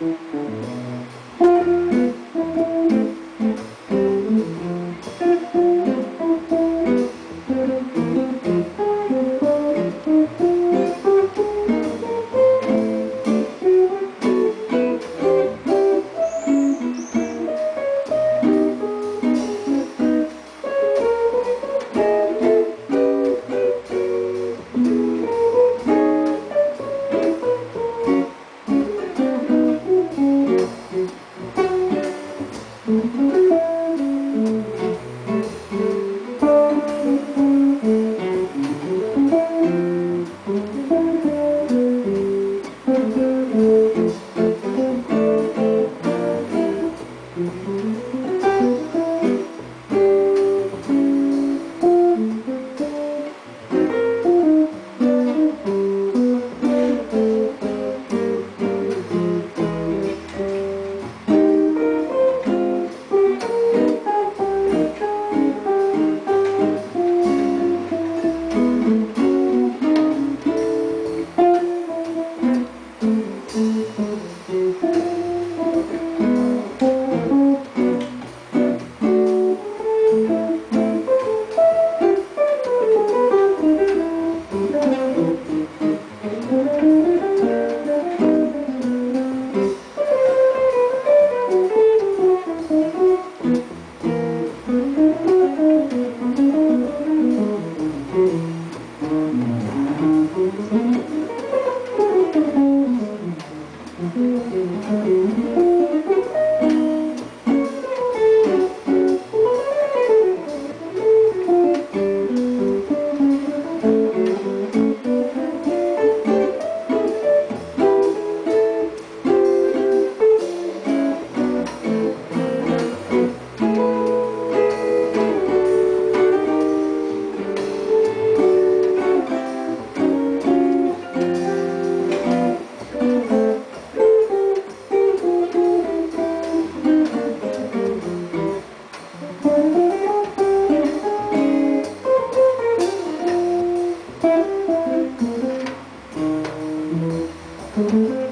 Música Mm-hmm. Mm-hmm. You.